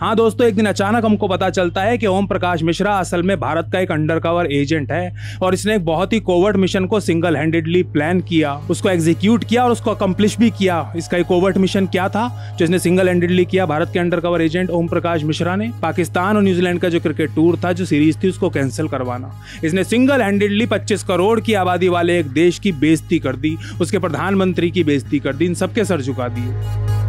हाँ दोस्तों, एक दिन अचानक हमको पता चलता है कि ओम प्रकाश मिश्रा असल में भारत का एक अंडरकवर एजेंट है और इसने एक बहुत ही कोवर्ट मिशन को सिंगल हैंडेडली प्लान किया, उसको एग्जीक्यूट किया और उसको अकम्प्लिश भी किया। इसका एक कोवर्ट मिशन क्या था? जो इसने सिंगल हैंडेडली किया भारत के अंडरकवर एजेंट ओम प्रकाश मिश्रा ने। पाकिस्तान और न्यूजीलैंड का जो क्रिकेट टूर था, जो सीरीज़ थी, उसको कैंसिल करवाना। इसने सिंगल हैंडेडली पच्चीस करोड़ की आबादी वाले एक देश की बेजती कर दी, उसके प्रधानमंत्री की बेजती कर दी, इन सबके सर झुका दिए।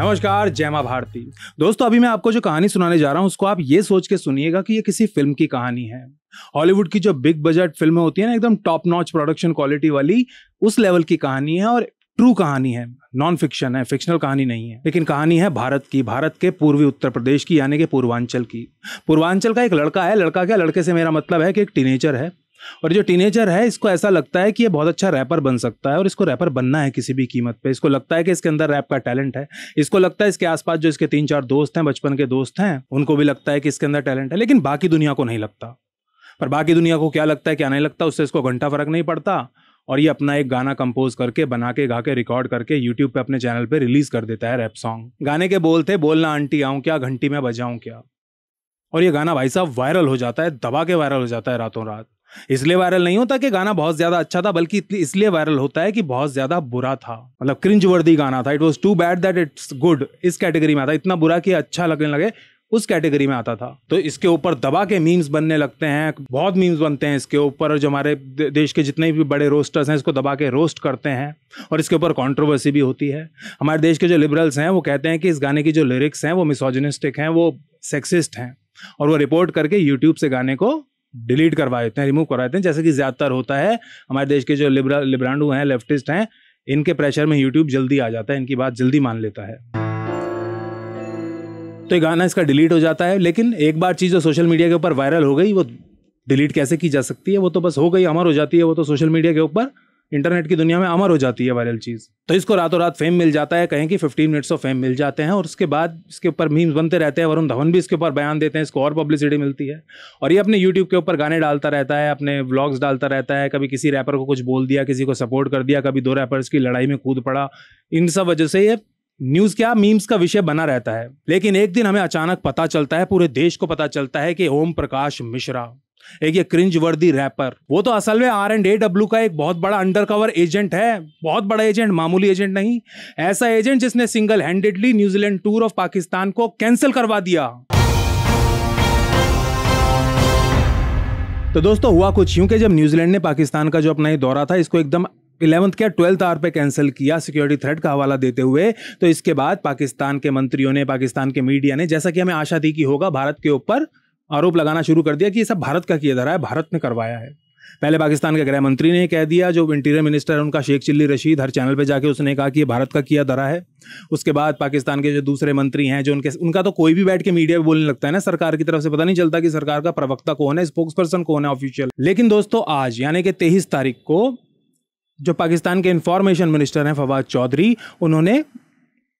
नमस्कार, जय माँ भारती। दोस्तों, अभी मैं आपको जो कहानी सुनाने जा रहा हूँ, उसको आप ये सोच के सुनिएगा कि ये किसी फ़िल्म की कहानी है। हॉलीवुड की जो बिग बजट फ़िल्में होती है ना, एकदम टॉप नॉच प्रोडक्शन क्वालिटी वाली, उस लेवल की कहानी है और ट्रू कहानी है। नॉन फिक्शन है फिक्शनल कहानी नहीं है। लेकिन कहानी है भारत की, भारत के पूर्वी उत्तर प्रदेश की, यानी कि पूर्वांचल की। पूर्वांचल का एक लड़का है, लड़का क्या, लड़के से मेरा मतलब है कि एक टीनेजर है। और जो टीनेजर है, इसको ऐसा लगता है कि ये बहुत अच्छा रैपर बन सकता है और इसको रैपर बनना है किसी भी कीमत पे। इसको लगता है कि इसके अंदर रैप का टैलेंट है। इसको लगता है इसके आसपास जो इसके तीन चार दोस्त हैं, बचपन के दोस्त हैं, उनको भी लगता है कि इसके अंदर टैलेंट है, लेकिन बाकी दुनिया को नहीं लगता। पर बाकी दुनिया को क्या लगता है, क्या नहीं लगता, उससे इसको घंटा फ़र्क नहीं पड़ता। और ये अपना एक गाना कंपोज करके, बना के, गा के रिकॉर्ड करके यूट्यूब पे अपने चैनल पे रिलीज़ कर देता है रैप सॉन्ग गाने के बोल थे बोलना आंटी, आऊँ क्या, घंटी में बजाऊं क्या? और ये गाना भाई साहब वायरल हो जाता है, दबा के वायरल हो जाता है रातों रात। इसलिए वायरल नहीं होता कि गाना बहुत ज़्यादा अच्छा था, बल्कि इसलिए वायरल होता है कि बहुत ज़्यादा बुरा था। मतलब क्रिंज वर्दी गाना था। It was too bad that it's good इस कैटेगरी में आता। इतना बुरा कि अच्छा लगने लगे, उस कैटेगरी में आता था। तो इसके ऊपर दबा के मीम्स बनने लगते हैं, बहुत मीम्स बनते हैं इसके ऊपर जो हमारे देश के जितने भी बड़े रोस्टर्स हैं, इसको दबा के रोस्ट करते हैं, और इसके ऊपर कंट्रोवर्सी भी होती है। हमारे देश के जो लिबरल्स हैं, वो कहते हैं कि इस गाने की जो लिरिक्स हैं, वो मिसोजनिस्टिक हैं, वो सेक्सिस्ट हैं, और वो रिपोर्ट करके यूट्यूब से गाने को डिलीट करवा देते हैं रिमूव करवा देते हैं। जैसे कि ज़्यादातर होता है, हमारे देश के जो लिबरा, लिब्रांडू हैं, लेफ्टिस्ट हैं, इनके प्रेशर में यूट्यूब जल्दी आ जाता है, इनकी बात जल्दी मान लेता है। तो ये गाना इसका डिलीट हो जाता है, लेकिन एक बार चीज़ जो सोशल मीडिया के ऊपर वायरल हो गई, वो डिलीट कैसे की जा सकती है? वो तो बस हो गई, अमर हो जाती है, वो तो सोशल मीडिया के ऊपर इंटरनेट की दुनिया में अमर हो जाती है वायरल चीज़। तो इसको रातों रात फेम मिल जाता है, कहें कि 15 मिनट्स ऑफ़ फेम मिल जाते हैं, और उसके बाद इसके ऊपर मीम्स बनते रहते हैं, वरुण धवन भी इसके ऊपर बयान देते हैं, इसको और पब्लिसिटी मिलती है। और ये अपने यूट्यूब के ऊपर गाने डालता रहता है, अपने व्लॉग्स डालता रहता है, कभी किसी रैपर को कुछ बोल दिया, किसी को सपोर्ट कर दिया, कभी दो रैपर्स की लड़ाई में कूद पड़ा, इन सब वजह से ये न्यूज़ क्या मीम्स का विषय बना रहता है। लेकिन एक दिन हमें अचानक पता चलता है, पूरे देश को पता चलता है कि ओम प्रकाश मिश्रा। एक ये क्रिंज वर्दी रैपर वो तो असल में आर एंड ए डब्ल्यू का एक बहुत बड़ा अंडरकवर एजेंट है। बहुत बड़ा एजेंट मामूली एजेंट नहीं। ऐसा एजेंट जिसने single handedly New Zealand tour of Pakistan को कैंसिल करवा दिया। तो दोस्तों, हुआ कुछ यूँ कि जब न्यूजीलैंड ने पाकिस्तान का जो अपना ये दौरा था, इसको एकदम इलेवंथ क्या ट्वेल्थ आवर पे कैंसिल किया सिक्योरिटी थ्रेट का हवाला देते हुए तो इसके बाद पाकिस्तान के मंत्रियों ने, पाकिस्तान के मीडिया ने, जैसा कि हमें आशा थी कि होगा, भारत के ऊपर आरोप लगाना शुरू कर दिया कि ये सब भारत का किया धरा है, भारत ने करवाया है। पहले पाकिस्तान के गृह मंत्री ने कह दिया, जो इंटीरियर मिनिस्टर है, उनका शेख चिल्ली रशीद, हर चैनल पे जाके उसने कहा कि ये भारत का किया धरा है। उसके बाद पाकिस्तान के जो दूसरे मंत्री हैं, जो उनके, उनका तो कोई भी बैठ के मीडिया में बोलने लगता है ना, सरकार की तरफ़ से पता नहीं चलता कि सरकार का प्रवक्ता कौन है स्पोक्स पर्सन कौन है ऑफिशियल लेकिन दोस्तों, आज, यानी कि तेईस तारीख को, जो पाकिस्तान के इंफॉर्मेशन मिनिस्टर हैं, फवाद चौधरी, उन्होंने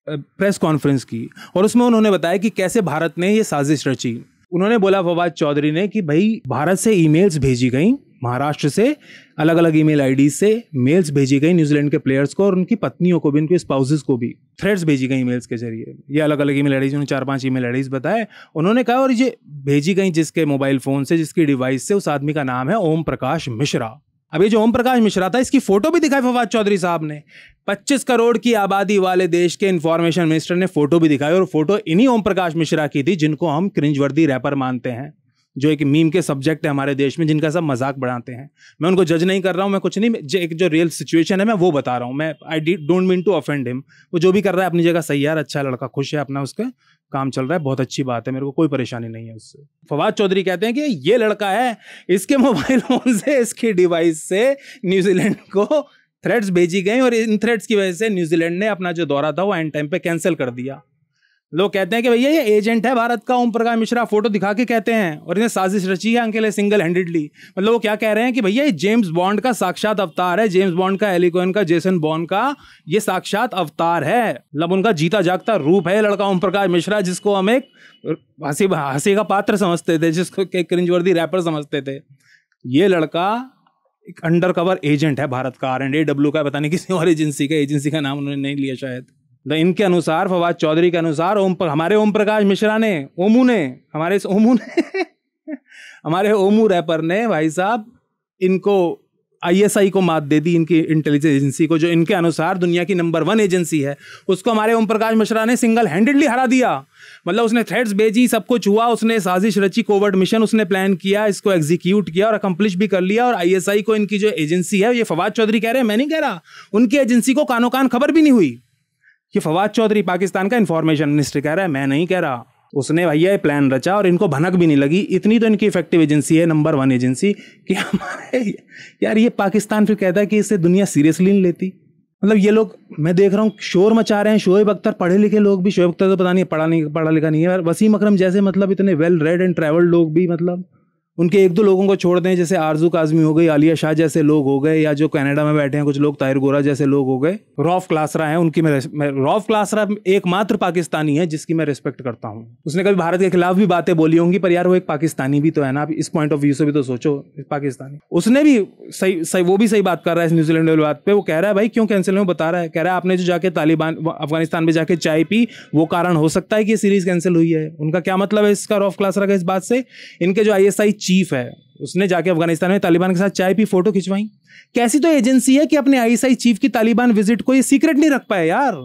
प्रेस कॉन्फ्रेंस की। और उसमें उन्होंने बताया कि कैसे भारत ने ये साजिश रची। उन्होंने बोला फवाद चौधरी ने कि भाई, भारत से ईमेल्स भेजी गई, महाराष्ट्र से अलग अलग ईमेल आईडी से मेल्स भेजी गई न्यूजीलैंड के प्लेयर्स को और उनकी पत्नियों को भी, उनके स्पाउसेस को भी। थ्रेड्स भेजी गई ईमेल्स के ज़रिए। ये अलग अलग ईमेल आईडीज, उन्होंने चार पाँच ईमेल आईडीज बताए। उन्होंने कहा, और ये भेजी गई जिसके मोबाइल फ़ोन से, जिसकी डिवाइस से, उस आदमी का नाम है ओम प्रकाश मिश्रा। ये जो ओम प्रकाश मिश्रा था, इसकी फ़ोटो भी दिखाई फवाद चौधरी साहब ने। 25 करोड़ की आबादी वाले देश के इंफॉर्मेशन मिनिस्टर ने फ़ोटो भी दिखाई और फ़ोटो इन्हीं ओम प्रकाश मिश्रा की थी जिनको हम क्रिंजवर्दी रैपर मानते हैं। जो एक मीम के सब्जेक्ट है हमारे देश में, जिनका सब मज़ाक बढ़ाते हैं। मैं उनको जज नहीं कर रहा हूँ, मैं कुछ नहीं, जो एक जो रियल सिचुएशन है, मैं वो बता रहा हूँ। मैं I D don't mean to offend him वो जो भी कर रहा है, अपनी जगह सही यार अच्छा लड़का, खुश है, अपना उसका काम चल रहा है, बहुत अच्छी बात है, मेरे को कोई परेशानी नहीं है उससे। फवाद चौधरी कहते हैं कि ये लड़का है, इसके मोबाइल फ़ोन से, इसके डिवाइस से न्यूजीलैंड को थ्रेड्स भेजी गई और इन थ्रेड्स की वजह से न्यूजीलैंड ने अपना जो दौरा था, वो एंड टाइम पे कैंसिल कर दिया। लोग कहते हैं कि भैया, ये एजेंट है भारत का ओम प्रकाश मिश्रा फ़ोटो दिखा के कहते हैं और इन्हें साजिश रची है अंकेले सिंगल हैंडेडली मतलब वो क्या कह रहे हैं कि भैया, ये जेम्स बॉन्ड का साक्षात अवतार है जेम्स बॉन्ड का एलिकोन का जेसन बॉन्ड का, ये साक्षात अवतार है। मतलब उनका जीता जागता रूप है लड़का ओम प्रकाश मिश्रा, जिसको हम एक हँसी हँसी का पात्र समझते थे, जिसको क्रिंजवर्दी रैपर समझते थे। ये लड़का एक अंडर कवर एजेंट है भारत का आर एंड ए डब्ल्यू का, पता नहीं किसी और एजेंसी का एजेंसी का नाम उन्होंने नहीं लिया शायद। इनके अनुसार फवाद चौधरी के अनुसार ओम पर, हमारे ओम प्रकाश मिश्रा ने ओमू ने हमारे ओमू ने हमारे ओमू रैपर ने भाई साहब इनको आईएसआई को मात दे दी इनकी इंटेलिजेंस एजेंसी को जो इनके अनुसार दुनिया की नंबर वन एजेंसी है उसको हमारे ओम प्रकाश मिश्रा ने सिंगल हैंडेडली हरा दिया। मतलब उसने थ्रेड्स भेजी सब कुछ हुआ उसने साजिश रची कोवर्ड मिशन उसने प्लान किया इसको एग्जीक्यूट किया और अकम्प्लिश भी कर लिया और आईएसआई को इनकी जो एजेंसी है ये फवाद चौधरी कह रहे हैं मैं नहीं कह रहा उनकी एजेंसी को कानो कान खबर भी नहीं हुई। कि फवाद चौधरी पाकिस्तान का इंफॉर्मेशन मिनिस्टर कह रहा है, मैं नहीं कह रहा। उसने भैया ये प्लान रचा और इनको भनक भी नहीं लगी। इतनी तो इनकी इफ़ेक्टिव एजेंसी है नंबर वन एजेंसी कि हमारे यार ये पाकिस्तान फिर कहता है कि इससे दुनिया सीरियसली नहीं लेती। मतलब ये लोग, मैं देख रहा हूँ, शोर मचा रहे हैं, शोएब अख्तर पढ़े लिखे लोग भी, शोएब अख्तर तो पता नहीं, पढ़ा नहीं, पढ़ा लिखा नहीं है, वसीम अकरम जैसे मतलब इतने वेल रेड एंड ट्रैवल्ड लोग भी मतलब उनके एक दो लोगों को छोड़ दें जैसे आरज़ू काजमी हो गई आलिया शाह जैसे लोग हो गए या जो कनाडा में बैठे हैं कुछ लोग ताहिर गोरा जैसे लोग हो गए रॉफ क्लासरा है उनकी मैं, मैं रॉफ क्लासरा एकमात्र पाकिस्तानी है जिसकी मैं रिस्पेक्ट करता हूँ। उसने कभी भारत के खिलाफ भी बातें बोली होंगी पर यार वो एक पाकिस्तानी भी तो है ना आप इस पॉइंट ऑफ़ व्यू से भी तो सोचो पाकिस्तानी। उसने भी सही सही वो भी सही बात कर रहा है न्यूजीलैंड वाली बात पे वो कह रहा है भाई क्यों कैंसिल है? बता रहा है कह रहा है आपने जो जाके तालिबान अफ़गानिस्तान में जाके चाय पी वो कारण हो सकता है कि सीरीज़ कैंसिल हुई है। उनका क्या मतलब है इसका रॉफ क्लासरा का इस बात से? इनके जो आई चीफ है। उसने जाके अफ़गानिस्तान में तालिबान के साथ चाय पी, फ़ोटो खिंचवाई। कैसी तो एजेंसी है कि अपने आईएसआई चीफ की तालिबान विज़िट को ये सीक्रेट नहीं रख पाए यार?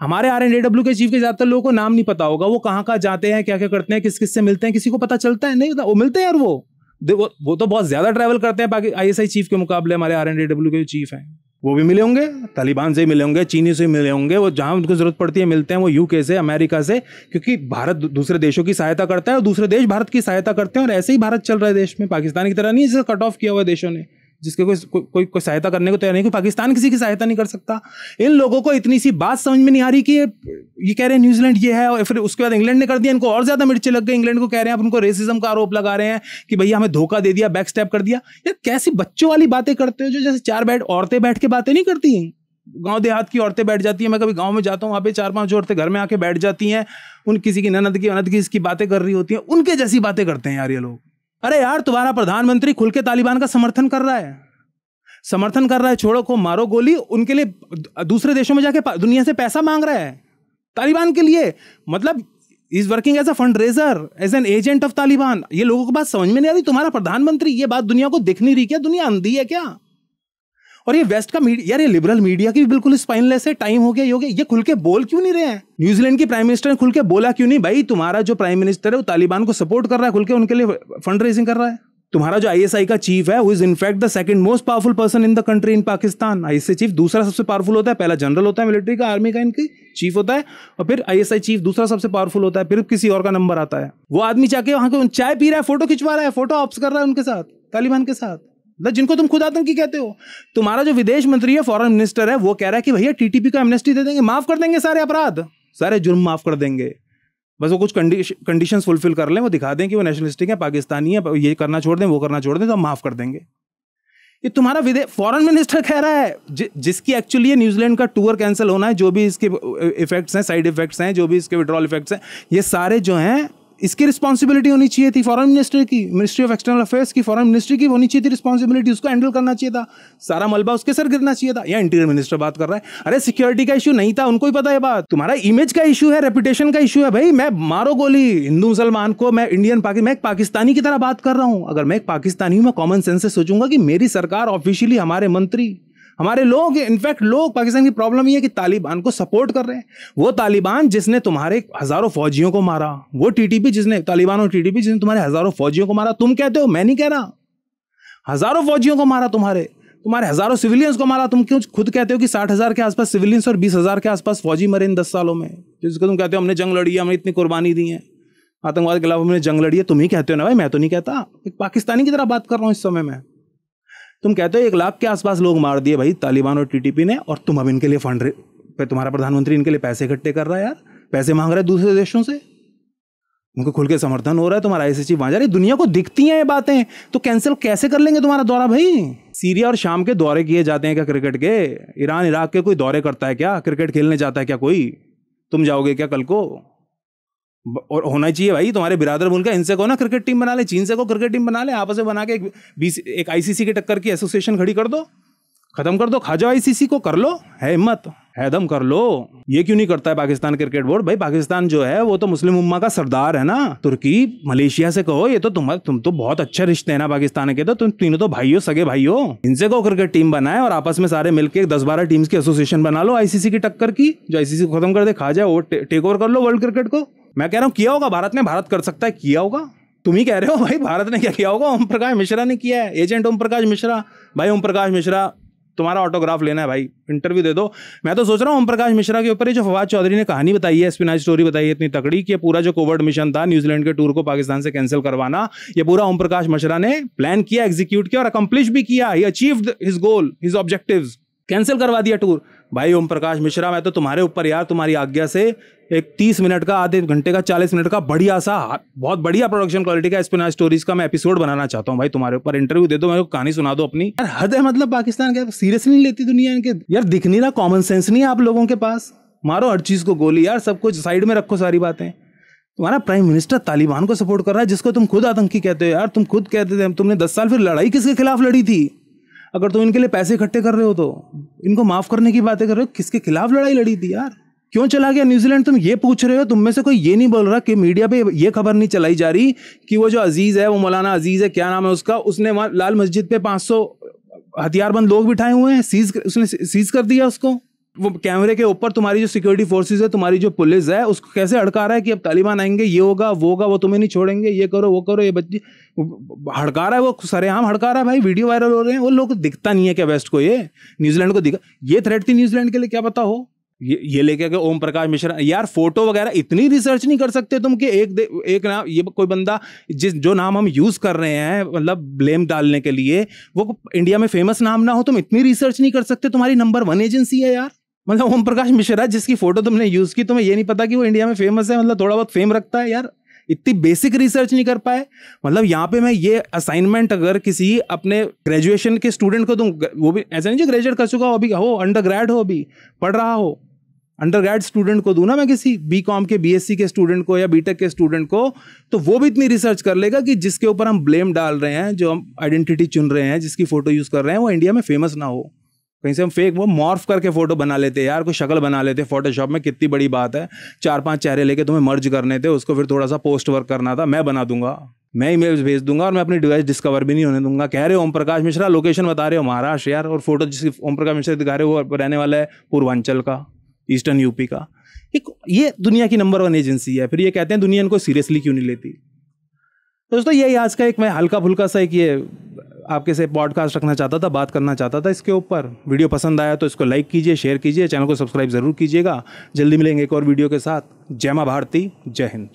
हमारे आर एन डब्ल्यू के चीफ के ज़्यादातर लोगों को नाम नहीं पता होगा। वो कहाँ कहाँ जाते हैं क्या क्या करते हैं किस किस से मिलते हैं, किसी को पता चलता है? नहीं, वो मिलते हैं यार वो। वो तो बहुत ज़्यादा ट्रैवल करते हैं बाकी आई चीफ के मुकाबले हमारे आर एन डब्ल्यू के चीफ हैं। वो भी मिले होंगे, तालिबान से मिले होंगे, चीनी से मिले होंगे, वो जहाँ उनको ज़रूरत पड़ती है मिलते हैं, वो यूके से अमेरिका से, क्योंकि भारत दूसरे देशों की सहायता करता है और दूसरे देश भारत की सहायता करते हैं और ऐसे ही भारत चल रहा है देश में, पाकिस्तान की तरह नहीं, इसे कट ऑफ़ किया हुआ देशों ने। जिसके कोई को, कोई कोई सहायता करने को तैयार नहीं कि पाकिस्तान किसी की सहायता नहीं कर सकता। इन लोगों को इतनी सी बात समझ में नहीं आ रही कि ये कह रहे हैं न्यूजीलैंड ये है और फिर उसके बाद इंग्लैंड ने कर दिया इनको और ज़्यादा मिर्चे लग गए इंग्लैंड को कह रहे हैं आप उनको रेसिज्म का आरोप लगा रहे हैं कि भैया हमें धोखा दे दिया बैक स्टेप कर दिया। यार कैसी बच्चों वाली बातें करते हो जो जैसे चार बैठ औरतें बैठ के बातें नहीं करती? हैं गाँव देहात की औरतें बैठ जाती हैं मैं कभी गाँव में जाता हूँ वहाँ पे चार पाँच औरतें घर में आके बैठ जाती हैं उन किसी की ननद की अनद की इसकी बातें कर रही होती हैं उनके जैसी बातें करते हैं यार ये लोग। अरे यार, तुम्हारा प्रधानमंत्री खुल के तालिबान का समर्थन कर रहा है। समर्थन कर रहा है, छोड़ो, को मारो गोली, उनके लिए दूसरे देशों में जाके दुनिया से पैसा मांग रहा है। तालिबान के लिए मतलब is working as a fund raiser as an agent of Taliban ये लोगों को बात समझ में नहीं आ रही? तुम्हारा प्रधानमंत्री ये बात दुनिया को दिख नहीं रही क्या? दुनिया अंधी है क्या? और ये वेस्ट का मीडिया यार ये लिबरल मीडिया की बिल्कुल स्पाइनलेस है टाइम हो गया, ये हो गया, ये खुल के बोल क्यों नहीं रहे हैं? न्यूजीलैंड के प्राइम मिनिस्टर ने खुल के बोला क्यों नहीं, भाई तुम्हारा जो प्राइम मिनिस्टर है वो तालिबान को सपोर्ट कर रहा है, खुल के उनके लिए फंड रेजिंग कर रहा है। तुम्हारा जो आईएसआई का चीफ है is in fact the second most powerful person in the country in Pakistan ISI chief दूसरा सबसे पावरफुल होता है, पहला जनरल होता है मिलिट्री का आर्मी का इनकी चीफ होता है, और फिर आईएसआई चीफ दूसरा सबसे पावरफुल होता है, फिर किसी और का नंबर आता है। वो आदमी जाके वहाँ के चाय पी रहा है फ़ोटो खिंचवा रहा है फ़ोटो ऑप्स कर रहा है उनके साथ तालिबान के साथ। जिनको तुम खुद आतंकी कहते हो। तुम्हारा जो विदेश मंत्री है फॉरेन मिनिस्टर है वो कह रहा है कि भैया टीटीपी को एमनेस्टी दे देंगे माफ़ कर देंगे सारे अपराध। सारे जुर्म माफ़ कर देंगे। बस वो कुछ कंडीशंस फुलफिल कर लें वो दिखा दें कि वो नेशनलिस्टिक है पाकिस्तानी है ये करना छोड़ दें वो करना छोड़ दें तो हम माफ़ कर देंगे। ये तुम्हारा विदेश फॉरेन मिनिस्टर कह रहा है जि, जिसकी एक्चुअली न्यूजीलैंड का टूर कैंसिल होना है जो भी इसके इफेक्ट्स हैं साइड इफेक्ट्स हैं जो भी इसके विड्रॉल इफेक्ट्स हैं ये सारे जो हैं इसकी रिस्पॉन्सिबिलिटी होनी चाहिए थी फॉरेन मिनिस्टर की मिनिस्ट्री ऑफ़ एक्सटर्नल अफेयर्स की फॉरेन मिनिस्ट्री की होनी चाहिए थी रिस्पॉन्सिबिलिटी उसको हैंडल करना चाहिए था। सारा मलबा उसके सर गिरना चाहिए था। या इंटीरियर मिनिस्टर बात कर रहा है। अरे सिक्योरिटी का इशू नहीं था, उनको ही पता है बात। तुम्हारा इमेज का इशू है रेपुटेशन का इशू है। भाई, मैं मारो गोली, हिंदू मुसलमान को मैं इंडियन पाकि, मैं एक पाकिस्तानी की तरह बात कर रहा हूँ। अगर मैं एक पाकिस्तानी हूँ, मैं कॉमन सेंस से सोचूँगा कि मेरी सरकार ऑफिशियली हमारे मंत्री हमारे लोग इनफैक्ट लोग पाकिस्तान की प्रॉब्लम ये है कि तालिबान को सपोर्ट कर रहे हैं। वो तालिबान जिसने तुम्हारे हज़ारों फौजियों को मारा, वो टीटीपी जिसने, तालिबान और टीटीपी जिसने तुम्हारे हज़ारों फौजियों को मारा, तुम कहते हो? मैं नहीं कह रहा। हज़ारों फौजियों को मारा तुम्हारे तुम्हारे हज़ारों सिविलियंस को मारा। तुम क्यों खुद कहते हो कि साठ हज़ार के आसपास सिविलियंस और बीस हज़ार के आसपास फौजी मरे इन दस सालों में? जिसको तुम कहते हो, हमने जंग लड़ी है, हमने इतनी कुर्बानी दी है। आतंकवाद के खिलाफ हमने जंग लड़ी है, तुम ही कहते हो ना भाई, मैं तो नहीं कहता। एक पाकिस्तानी की तरह बात कर रहा हूँ इस समय में। तुम कहते हो एक लाख के आसपास लोग मार दिए भाई तालिबान और टीटीपी ने, और तुम अब इनके लिए फंड पे तुम्हारा प्रधानमंत्री इनके लिए पैसे इकट्ठे कर रहा है यार। पैसे मांग रहा है दूसरे देशों से। उनको खुल के समर्थन हो रहा है तुम्हारा आई वहाँ जा रही दुनिया को दिखती हैं ये बातें। तो कैंसिल कैसे कर लेंगे तुम्हारा दौरा भाई? सीरिया और शाम के दौरे किए जाते हैं क्या क्रिकेट के? ईरान, इराक के कोई दौरे करता है क्या? क्रिकेट खेलने जाता है क्या कोई? तुम जाओगे क्या कल को? और होना चाहिए भाई, तुम्हारे बिरादर मुल्क है इनसे को ना क्रिकेट टीम बना ले, चीन से को क्रिकेट टीम बना ले, आपस में बना के एक बीस, एक आईसीसी की टक्कर की एसोसिएशन खड़ी कर दो। खत्म कर दो, खा जाओ आईसीसी को, कर लो। है हिम्मत, है दम, कर लो। ये क्यों नहीं करता है पाकिस्तान क्रिकेट बोर्ड भाई, पाकिस्तान जो है, वो तो मुस्लिम उम्मा का सरदार है ना। तुर्की, मलेशिया से कहो, ये तो तुम तुम तो बहुत अच्छे रिश्ते हैं ना पाकिस्तान के तो तुम तीनों तो भाई हो सगे भाई हो इनसे को क्रिकेट टीम बनाए और आपस में सारे मिलकर दस बारह टीम्स की एसोसिएशन बना लो आईसीसी की टक्कर की। जो आईसीसी को खत्म कर दे, खा जाए वो टेक ओवर कर लो वर्ल्ड क्रिकेट को। मैं कह रहा हूँ, किया होगा, भारत ने, भारत कर सकता है, किया होगा। तुम ही कह रहे हो, भाई, भारत ने क्या किया होगा? ओम प्रकाश मिश्रा ने किया है। एजेंट ओम प्रकाश मिश्रा। भाई, ओम प्रकाश मिश्रा, तुम्हारा ऑटोग्राफ लेना है, भाई। इंटरव्यू दे दो। मैं तो सोच रहा हूँ, ओम प्रकाश मिश्रा के ऊपर जो फवाद चौधरी ने कहानी बताई है, स्पिनाच स्टोरी बताई है, इतनी तकड़ी कि पूरा जो कोवर्ड मिशन था, न्यूजीलैंड के टूर को पाकिस्तान से कैंसिल करवाना, ये पूरा ओम प्रकाश मिश्रा ने प्लान किया एग्जीक्यूट किया और अकम्प्लिश भी किया। ही achieve his goal his objective cancel करवा दिया टूर। भाई ओम प्रकाश मिश्रा, मैं तो तुम्हारे ऊपर यार, तुम्हारी आज्ञा से एक तीस मिनट का, आधे घंटे का, चालीस मिनट का बढ़िया सा, बहुत बढ़िया प्रोडक्शन क्वालिटी का स्पिना स्टोरीज का मैं एपिसोड बनाना चाहता हूँ। भाई, तुम्हारे ऊपर इंटरव्यू दे दो, मेरे को कहानी सुना दो अपनी। यार, हद है मतलब पाकिस्तान के सीरियस नहीं लेती दुनिया इनके। यार, दिख नहीं रहा कॉमन सेंस नहीं है आप लोगों के पास। मारो हर चीज़ को गोली, यार, सब कुछ साइड में रखो सारी बातें। तुम्हारा प्राइम मिनिस्टर तालिबान को सपोर्ट कर रहा है, जिसको तुम खुद आतंकी कहते हो। यार, तुम खुद कहते थे, तुमने दस साल फिर लड़ाई किसके खिलाफ लड़ी थी? अगर तुम इनके लिए पैसे इकट्ठे कर रहे हो तो इनको माफ़ करने की बातें कर रहे हो, किसके खिलाफ लड़ाई लड़ी थी यार? क्यों चला गया न्यूजीलैंड? तुम ये पूछ रहे हो, तुम में से कोई ये नहीं बोल रहा कि मीडिया पे ये खबर नहीं चलाई जा रही कि वो जो अज़ीज़ है, वो मौलाना अज़ीज़ है, क्या नाम है उसका? उसने वहाँ लाल मस्जिद पे 500 हथियारबंद लोग बिठाए हुए हैं, सीज, उसने सीज कर दिया उसको। वो कैमरे के ऊपर तुम्हारी जो सिक्योरिटी फोर्सेज है, तुम्हारी जो पुलिस है, उसको कैसे हड़का रहा है कि अब तालिबान आएँगे, ये होगा, वो होगा, वो तुम्हें नहीं छोड़ेंगे, ये करो, वो करो, ये बच्ची हड़का रहा है, वो सरेआम हड़का रहा है भाई, वीडियो वायरल हो रहे हैं, वो लोग दिखता नहीं है क्या वेस्ट को ये? न्यूजीलैंड को दिखा, ये थ्रेट थी न्यूजीलैंड के लिए, क्या पता हो ये ये लेके के ओम प्रकाश मिश्रा, यार फ़ोटो वगैरह इतनी रिसर्च नहीं कर सकते तुम कि एक एक नाम, ये कोई बंदा जिस, जो नाम हम यूज़ कर रहे हैं मतलब ब्लेम डालने के लिए, वो इंडिया में फ़ेमस नाम ना हो, तुम इतनी रिसर्च नहीं कर सकते, तुम्हारी नंबर वन एजेंसी है यार। मतलब ओम प्रकाश मिश्रा जिसकी फ़ोटो तुमने यूज़ की, तुम्हें ये नहीं पता कि वो इंडिया में फ़ेमस है मतलब थोड़ा बहुत फेम रखता है यार। इतनी बेसिक रिसर्च नहीं कर पाए। मतलब यहाँ पे मैं ये असाइनमेंट अगर किसी अपने ग्रेजुएशन के स्टूडेंट को दूँ, वो भी ऐसा नहीं जो ग्रेजुएट कर चुका हो अभी, हो अंडर ग्रेड हो अभी, पढ़ रहा हो। अंडर ग्रेड स्टूडेंट को दूँ ना मैं किसी बी कॉम के बी एस सी के स्टूडेंट को या बी टेक के स्टूडेंट को तो वो भी इतनी रिसर्च कर लेगा कि जिसके ऊपर हम ब्लेम डाल रहे हैं, जो हम आइडेंटिटी चुन रहे हैं, जिसकी फ़ोटो यूज़ कर रहे हैं, वो इंडिया में फ़ेमस ना हो। कहीं से हम फेक वो मॉर्फ करके फ़ोटो बना लेते हैं यार, कोई शक्ल बना लेते हैं। फोटोशॉप में कितनी बड़ी बात है। चार पाँच चेहरे लेके तुम्हें मर्ज करने थे, उसको फिर थोड़ा सा पोस्ट वर्क करना था, मैं बना दूँगा। मैं ईमेल भेज दूँगा और मैं अपनी डिवाइस डिस्कवर भी नहीं होने दूँगा। कह रहे हो, ओम प्रकाश मिश्रा लोकेशन बता रहे हो, महाराष्ट्र यार, और फ़ोटो जिसकी ओम प्रकाश मिश्रा दिखा रहे हो रहने वाला है पूर्वांचल का ईस्टर्न यूपी का। एक, ये दुनिया की नंबर वन एजेंसी है, फिर ये कहते हैं दुनिया इनको सीरियसली क्यों नहीं लेती? दोस्तों, यही आज का एक मैं हल्का फुल्का सा एक ये आपके से पॉडकास्ट रखना चाहता था, बात करना चाहता था इसके ऊपर। वीडियो पसंद आया तो इसको लाइक कीजिए शेयर कीजिए, चैनल को सब्सक्राइब ज़रूर कीजिएगा। जल्दी मिलेंगे एक और वीडियो के साथ। जय माँ भारती, जय हिंद।